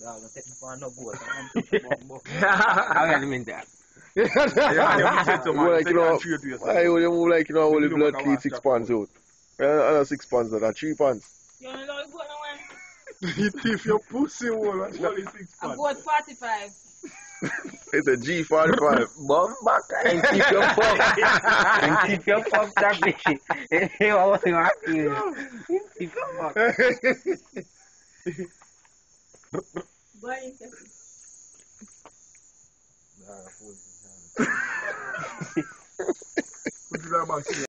Dog, don't take me for no goat. I'm pushing about buck. How you mean that? Yeah, you must say to man, Like, say you know, and trade to yourself. Why you you move like you know, only You blood look clean like a six watch pounds out. Uh, six pounds that are three pounds. You know the goat now when? You thief your pussy hole and only six A pounds. goat 45. It's a G forty five. Bomb back and keep your pop. and keep your pop that bitch. Hey, what you your pop. Boy, interesting. Put it down back here.